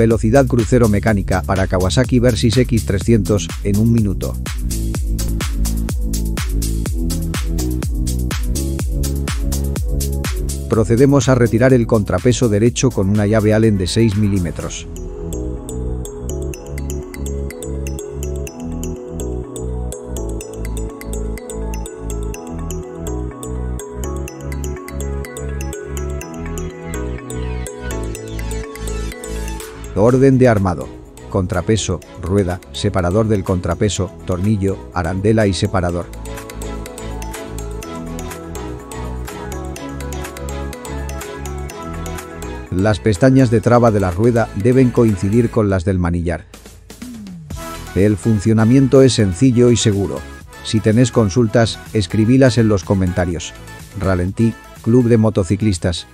Velocidad crucero mecánica para Kawasaki Versys X300 en un minuto. Procedemos a retirar el contrapeso derecho con una llave Allen de 6 milímetros. Orden de armado. Contrapeso, rueda, separador del contrapeso, tornillo, arandela y separador. Las pestañas de traba de la rueda deben coincidir con las del manillar. El funcionamiento es sencillo y seguro. Si tenés consultas, escribílas en los comentarios. Ralentí, Club de Motociclistas,